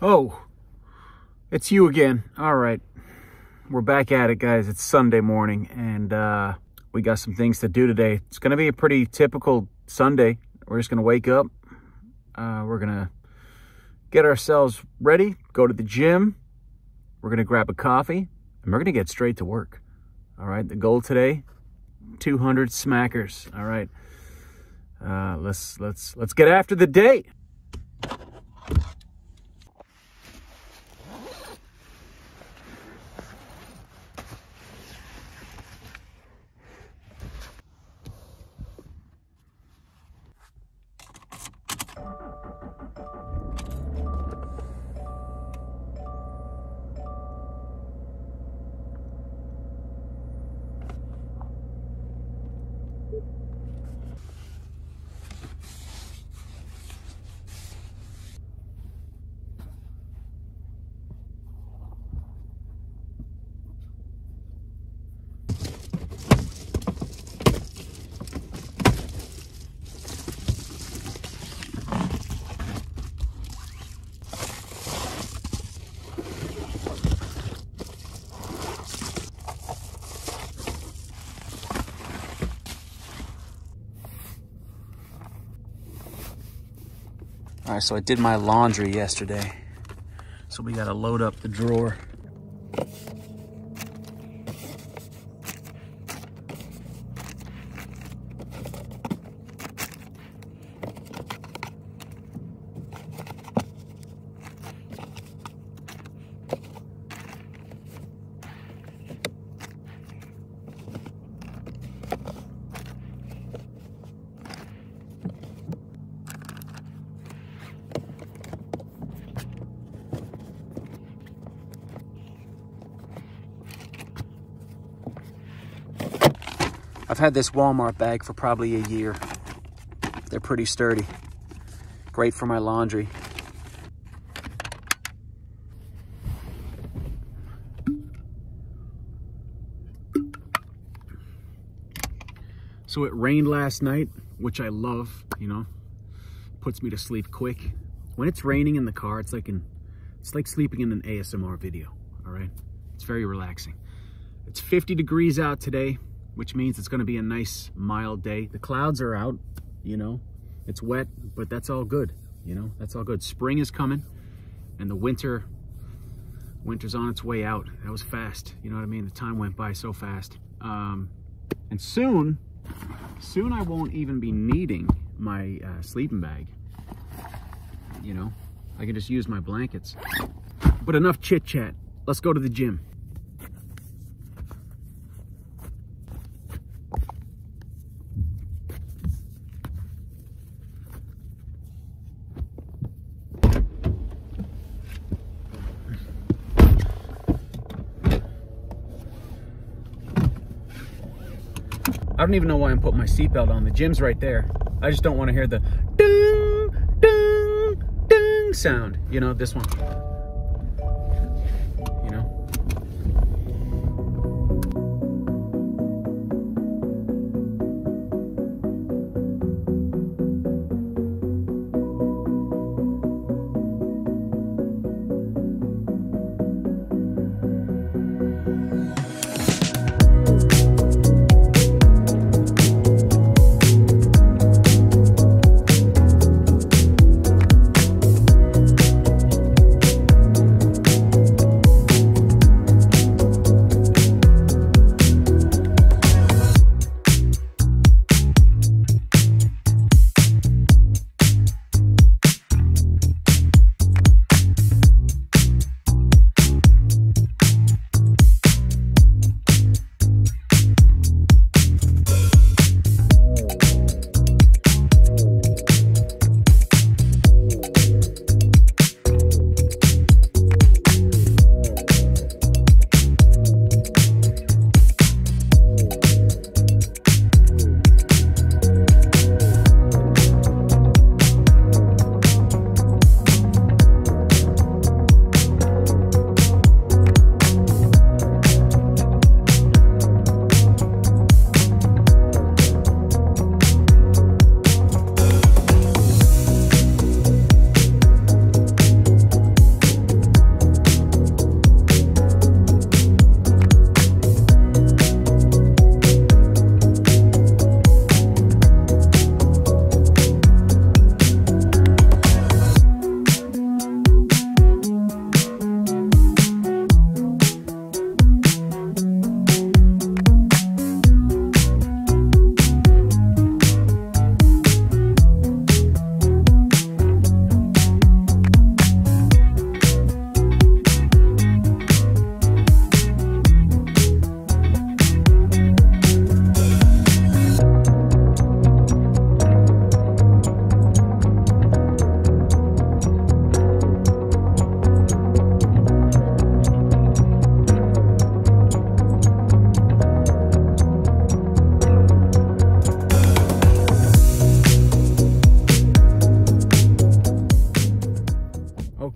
Oh, it's you again. All right. We're back at it, guys. It's Sunday morning, and uh, we got some things to do today. It's going to be a pretty typical Sunday. We're just going to wake up. Uh, we're going to get ourselves ready, go to the gym. We're going to grab a coffee, and we're going to get straight to work. All right. The goal today, 200 smackers. All right. Uh, let's let's let's get after the day. All right, so I did my laundry yesterday. So we gotta load up the drawer. I've had this Walmart bag for probably a year. They're pretty sturdy. Great for my laundry. So it rained last night, which I love, you know, puts me to sleep quick. When it's raining in the car, it's like in, it's like sleeping in an ASMR video, all right? It's very relaxing. It's 50 degrees out today which means it's going to be a nice mild day. The clouds are out, you know, it's wet, but that's all good. You know, that's all good. Spring is coming and the winter, winter's on its way out. That was fast. You know what I mean? The time went by so fast. Um, and soon, soon I won't even be needing my uh, sleeping bag. You know, I can just use my blankets. But enough chit chat. Let's go to the gym. I don't even know why I'm putting my seatbelt on. The gym's right there. I just don't want to hear the ding, ding, ding sound. You know, this one.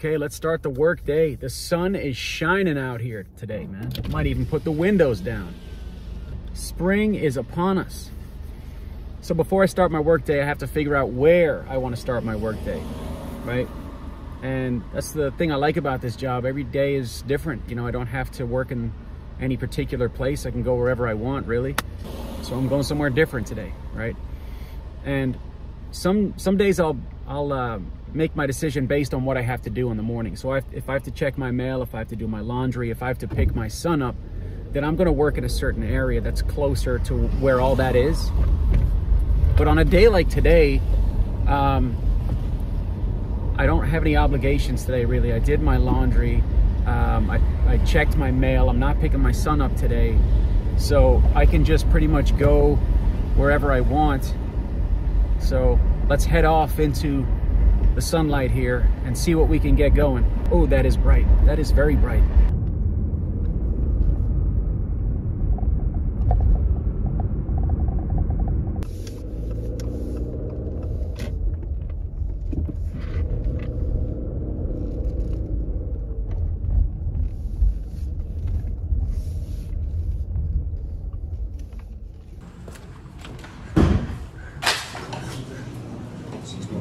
Okay, let's start the work day. The sun is shining out here today, man. Might even put the windows down. Spring is upon us. So before I start my workday, I have to figure out where I want to start my workday, right? And that's the thing I like about this job. Every day is different. You know, I don't have to work in any particular place. I can go wherever I want, really. So I'm going somewhere different today, right? And some some days I'll I'll uh, make my decision based on what I have to do in the morning. So if, I have to check my mail, if I have to do my laundry, if I have to pick my son up, then I'm going to work in a certain area that's closer to where all that is. But on a day like today, um, I don't have any obligations today, really. I did my laundry. Um, I, I checked my mail. I'm not picking my son up today. So I can just pretty much go wherever I want. So let's head off into the sunlight here and see what we can get going. Oh, that is bright. That is very bright.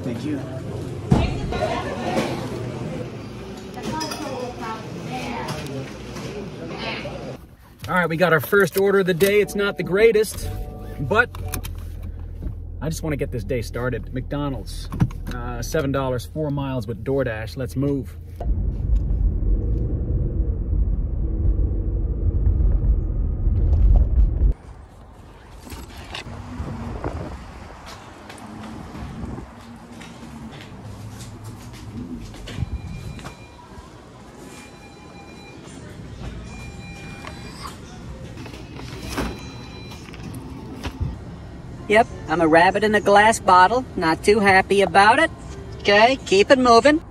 Thank you. All right, we got our first order of the day. It's not the greatest, but I just want to get this day started. McDonald's, uh, $7, four miles with DoorDash. Let's move. Yep, I'm a rabbit in a glass bottle. Not too happy about it. Okay, keep it moving.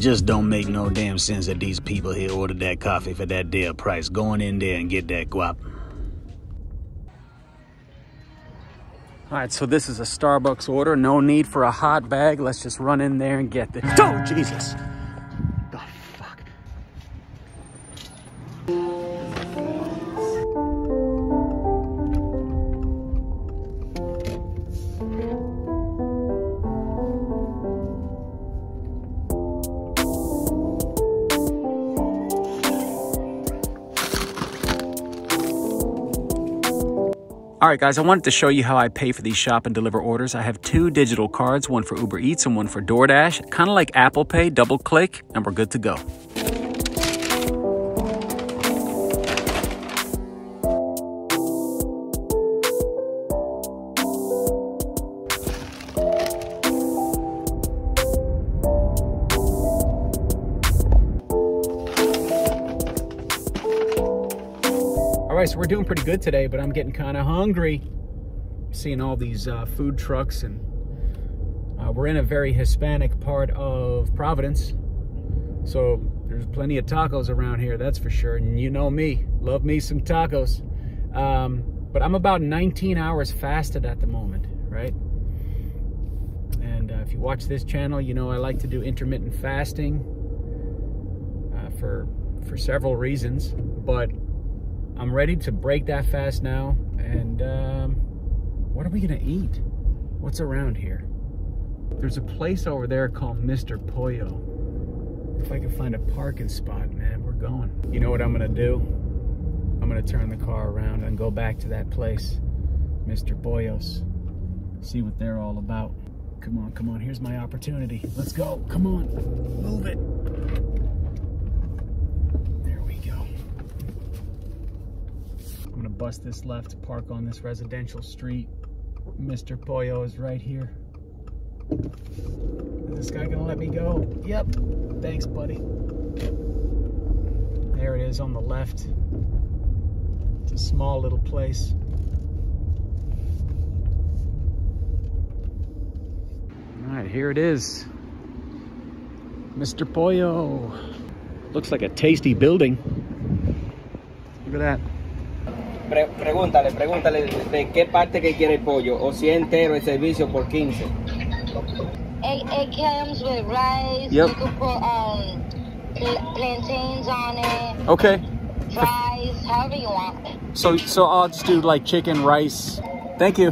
Just don't make no damn sense that these people here ordered that coffee for that damn price. Going in there and get that guap. All right, so this is a Starbucks order. No need for a hot bag. Let's just run in there and get this. Oh, Jesus. All right, guys, I wanted to show you how I pay for these shop and deliver orders. I have two digital cards, one for Uber Eats and one for DoorDash, kind of like Apple Pay, double click, and we're good to go. We're doing pretty good today, but I'm getting kind of hungry. Seeing all these uh, food trucks and uh, we're in a very Hispanic part of Providence. So there's plenty of tacos around here, that's for sure. And you know me, love me some tacos. Um, but I'm about 19 hours fasted at the moment, right? And uh, if you watch this channel, you know I like to do intermittent fasting uh, for for several reasons. But I'm ready to break that fast now. And um, what are we gonna eat? What's around here? There's a place over there called Mr. Pollo. If I can find a parking spot, man, we're going. You know what I'm gonna do? I'm gonna turn the car around and go back to that place, Mr. Pollo's. See what they're all about. Come on, come on, here's my opportunity. Let's go, come on, move it. There we go. I'm gonna bust this left, park on this residential street. Mr. Pollo is right here. Is this guy gonna let me go? Yep. Thanks, buddy. There it is on the left. It's a small little place. All right, here it is. Mr. Pollo. Looks like a tasty building. Look at that. Pre- pregúntale, pregúntale de, de qué parte que quiere el pollo o si es entero el servicio por 15. It, it comes with rice. Yep. You can put um plantains on it, Okay. fries, however you want. So so I'll just do like chicken, rice. Thank you.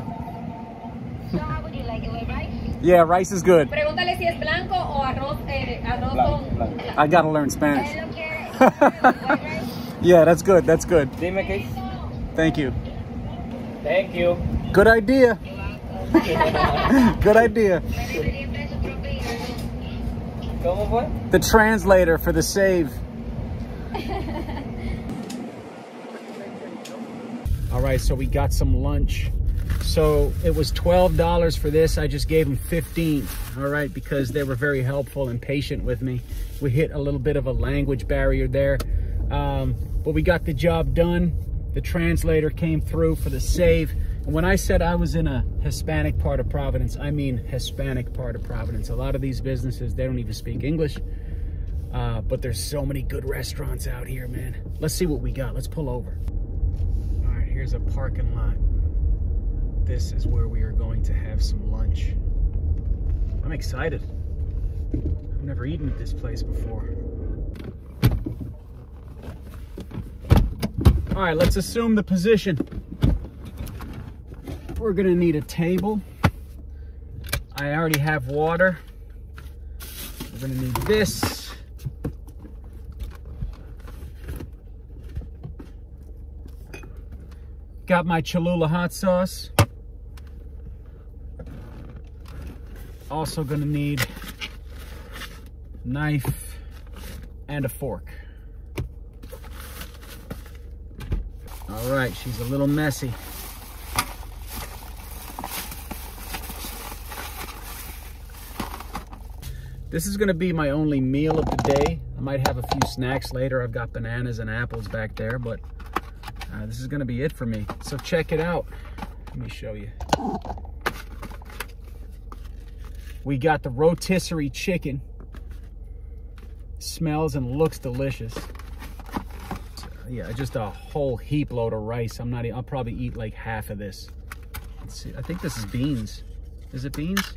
So how would you like it with rice? Yeah, rice is good. Pregúntale si es blanco o arroz, eh, arroz Blanco, con... blanco. I gotta learn Spanish. Hello, carrot. White rice. Yeah, that's good. That's good. Dime que. Thank you. Thank you. Good idea. good idea. The translator for the save. All right, so we got some lunch. So it was $12 for this. I just gave them 15, all right, because they were very helpful and patient with me. We hit a little bit of a language barrier there, um, but we got the job done. The translator came through for the save. And when I said I was in a Hispanic part of Providence, I mean Hispanic part of Providence. A lot of these businesses, they don't even speak English. Uh, but there's so many good restaurants out here, man. Let's see what we got. Let's pull over. All right, here's a parking lot. This is where we are going to have some lunch. I'm excited. I've never eaten at this place before. All right, let's assume the position. We're gonna need a table. I already have water. We're gonna need this. Got my Cholula hot sauce. Also gonna need knife and a fork. All right, she's a little messy. This is gonna be my only meal of the day. I might have a few snacks later. I've got bananas and apples back there, but uh, this is gonna be it for me. So check it out. Let me show you. We got the rotisserie chicken. Smells and looks delicious. Yeah, just a whole heap load of rice. I'm not. I'll probably eat like half of this. Let's see. I think this is beans. Is it beans?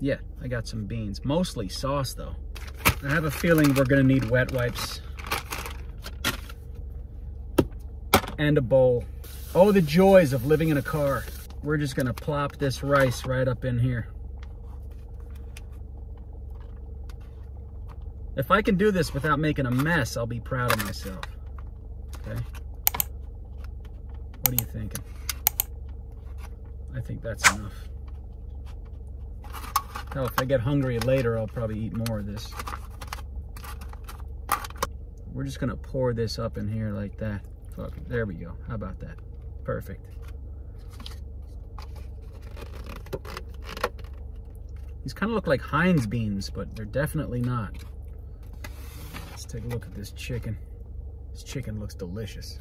Yeah, I got some beans. Mostly sauce though. I have a feeling we're gonna need wet wipes. And a bowl. Oh, the joys of living in a car. We're just gonna plop this rice right up in here. If I can do this without making a mess, I'll be proud of myself. Okay? What are you thinking? I think that's enough. Hell, if I get hungry later, I'll probably eat more of this. We're just gonna pour this up in here like that. Fuck, there we go. How about that? Perfect. These kind of look like Heinz beans, but they're definitely not. Take a look at this chicken. This chicken looks delicious.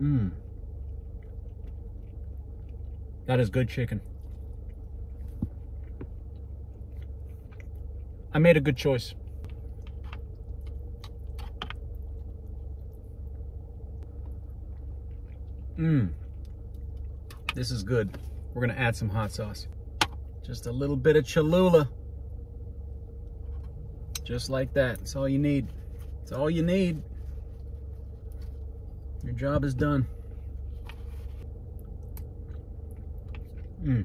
Mmm. That is good chicken. I made a good choice. Mmm. This is good. We're gonna add some hot sauce. Just a little bit of Cholula. Just like that. That's all you need. That's all you need. Your job is done. Mmm.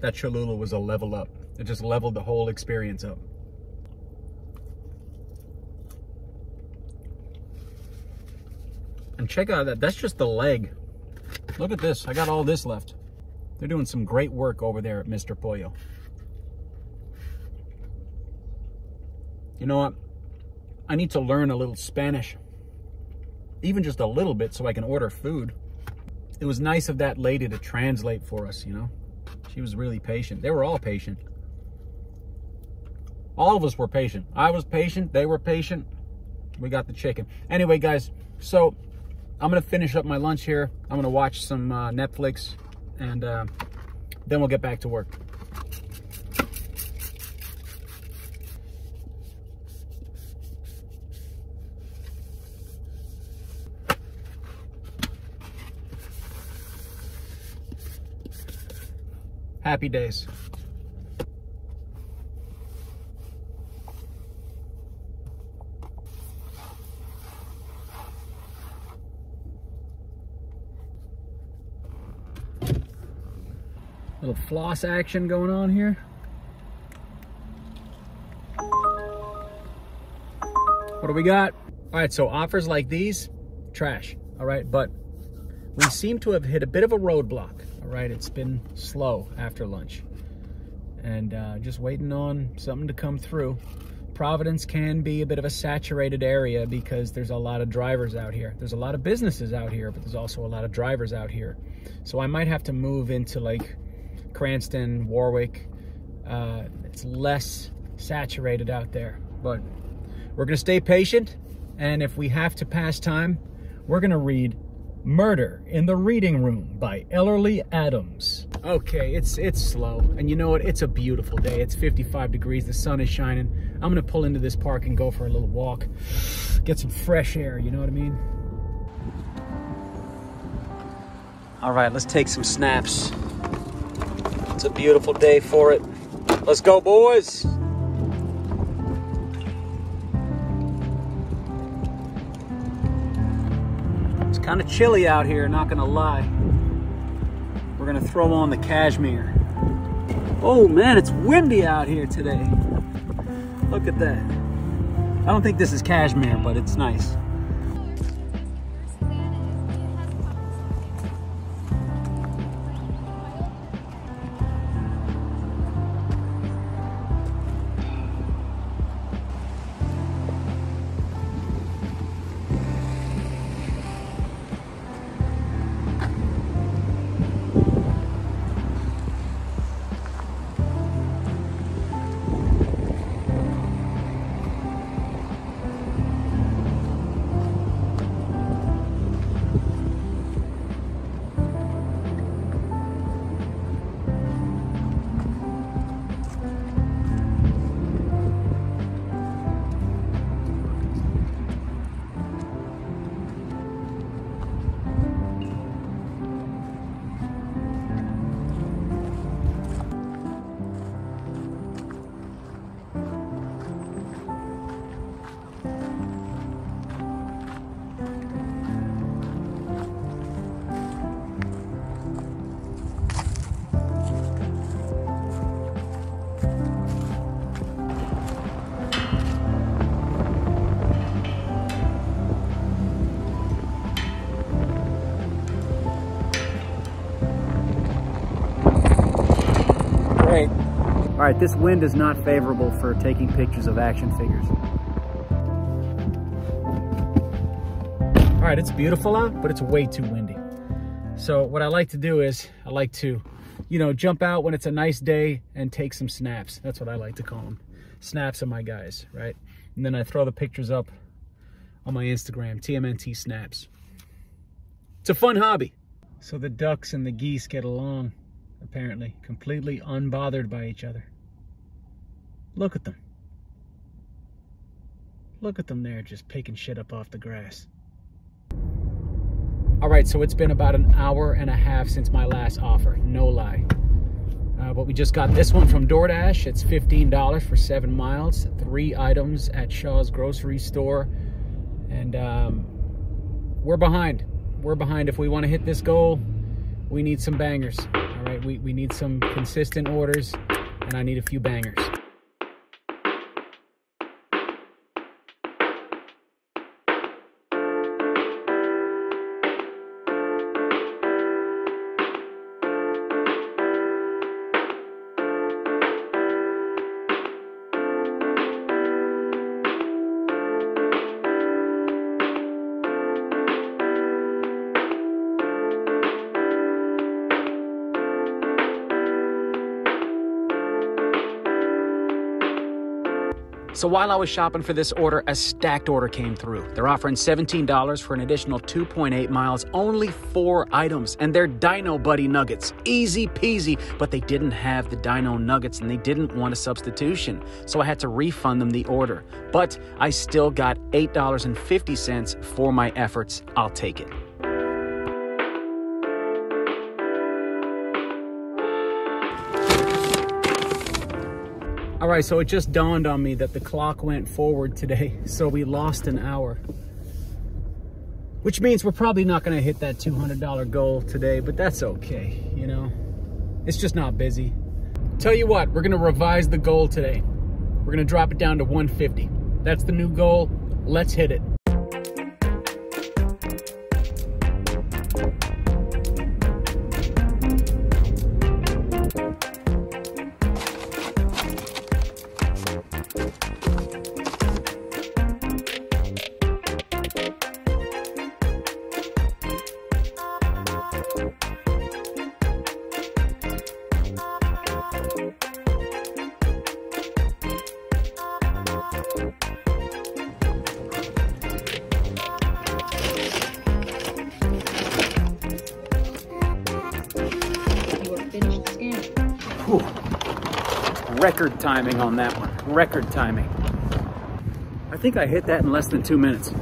That Cholula was a level up. It just leveled the whole experience up. And check out that, that's just the leg. Look at this, I got all this left. They're doing some great work over there at Mr. Pollo. You know what? I need to learn a little Spanish. Even just a little bit so I can order food. It was nice of that lady to translate for us, you know? She was really patient. They were all patient. All of us were patient. I was patient. They were patient. We got the chicken. Anyway, guys, so I'm going to finish up my lunch here. I'm going to watch some uh, Netflix and uh, then we'll get back to work. Happy days. Little floss action going on here. What do we got? All right, so offers like these, trash, all right? But we seem to have hit a bit of a roadblock, all right? It's been slow after lunch. And uh, just waiting on something to come through. Providence can be a bit of a saturated area because there's a lot of drivers out here. There's a lot of businesses out here, but there's also a lot of drivers out here. So I might have to move into like Cranston, Warwick. Uh, it's less saturated out there, but we're gonna stay patient. And if we have to pass time, we're gonna read Murder in the Reading Room by Ellery Adams. Okay, it's it's slow. And you know what? It's a beautiful day. It's 55 degrees. The sun is shining. I'm going to pull into this park and go for a little walk. Get some fresh air, you know what I mean? All right, let's take some snaps. It's a beautiful day for it. Let's go, boys. It's kind of chilly out here, not gonna lie. We're gonna throw on the cashmere. Oh man, it's windy out here today. Look at that. I don't think this is cashmere, but it's nice. All right, this wind is not favorable for taking pictures of action figures. All right, it's beautiful out, but it's way too windy. So what I like to do is I like to you know, jump out when it's a nice day and take some snaps. That's what I like to call them. Snaps of my guys, right? And then I throw the pictures up on my Instagram, TMNT Snaps. It's a fun hobby. So the ducks and the geese get along, apparently, completely unbothered by each other. Look at them. Look at them there just picking shit up off the grass. All right, so it's been about an hour and a half since my last offer, no lie. Uh, but we just got this one from DoorDash. It's $15 for seven miles, three items at Shaw's grocery store. And um, we're behind. We're behind. If we want to hit this goal, we need some bangers. All right, we, we need some consistent orders, and I need a few bangers. So while I was shopping for this order, a stacked order came through. They're offering $17 for an additional 2.8 miles, only four items, and they're Dino Buddy nuggets. Easy peasy, but they didn't have the Dino nuggets and they didn't want a substitution. So I had to refund them the order. But I still got $8.50 for my efforts. I'll take it. All right, so it just dawned on me that the clock went forward today, so we lost an hour. Which means we're probably not gonna hit that $200 goal today, but that's okay, you know? It's just not busy. Tell you what, we're gonna revise the goal today. We're gonna drop it down to 150. That's the new goal. Let's hit it. Whew. Record timing on that one. Record timing. I think I hit that in less than two minutes.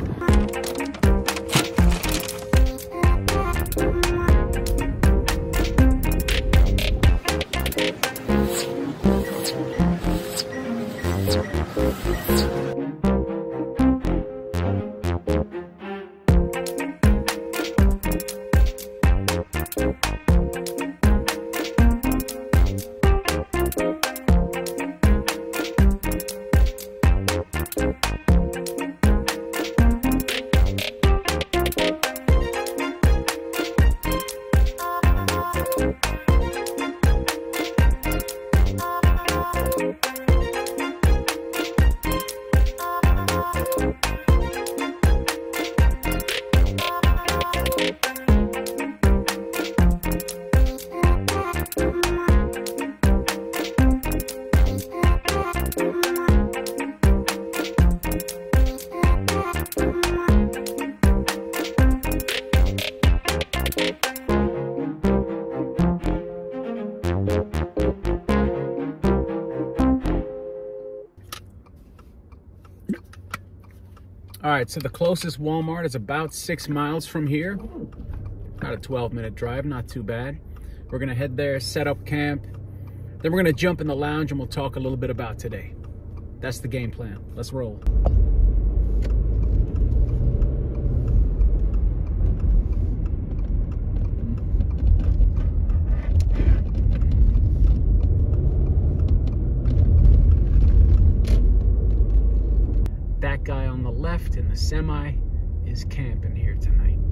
Right, so the closest Walmart is about six miles from here. About a 12 minute drive, not too bad. We're gonna head there, set up camp. Then we're gonna jump in the lounge and we'll talk a little bit about today. That's the game plan. Let's roll. That guy on the left in the semi is camping here tonight.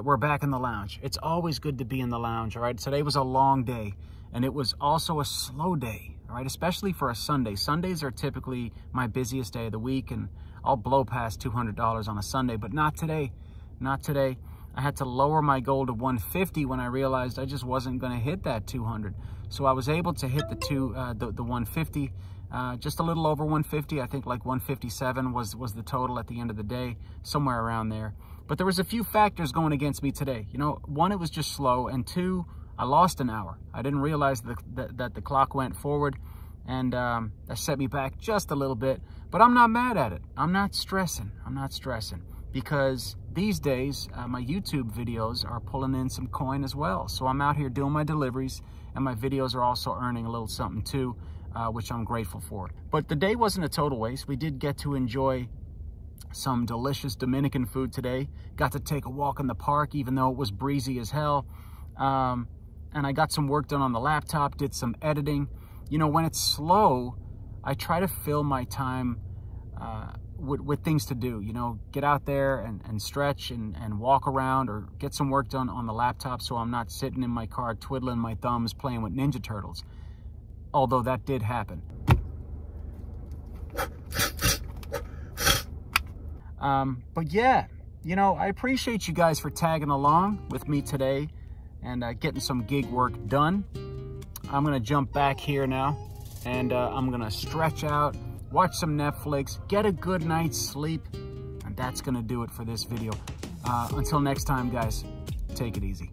Right, we're back in the lounge. It's always good to be in the lounge, all right? Today was a long day, and it was also a slow day, all right? Especially for a Sunday. Sundays are typically my busiest day of the week, and I'll blow past $200 on a Sunday, but not today. Not today. I had to lower my goal to 150 when I realized I just wasn't going to hit that 200. So I was able to hit the two, uh, the, the 150, uh, just a little over 150. I think like 157 was was the total at the end of the day, somewhere around there. But there was a few factors going against me today. You know, one, it was just slow, and two, I lost an hour. I didn't realize the, that, that the clock went forward, and um, that set me back just a little bit. But I'm not mad at it. I'm not stressing. I'm not stressing because these days, uh, my YouTube videos are pulling in some coin as well. So I'm out here doing my deliveries, and my videos are also earning a little something too, uh, which I'm grateful for. But the day wasn't a total waste. We did get to enjoy some delicious Dominican food today. Got to take a walk in the park, even though it was breezy as hell. Um, and I got some work done on the laptop, did some editing. You know, when it's slow, I try to fill my time uh, with, with, things to do. You know, get out there and, and stretch and, and walk around or get some work done on the laptop so I'm not sitting in my car twiddling my thumbs playing with Ninja Turtles. Although that did happen. Um, but yeah, you know, I appreciate you guys for tagging along with me today and uh, getting some gig work done. I'm going to jump back here now and uh, I'm going to stretch out, watch some Netflix, get a good night's sleep, and that's going to do it for this video. Uh, until next time, guys, take it easy.